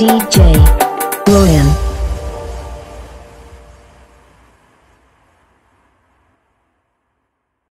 DJ.